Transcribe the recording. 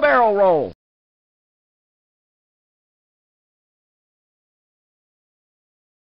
barrel roll.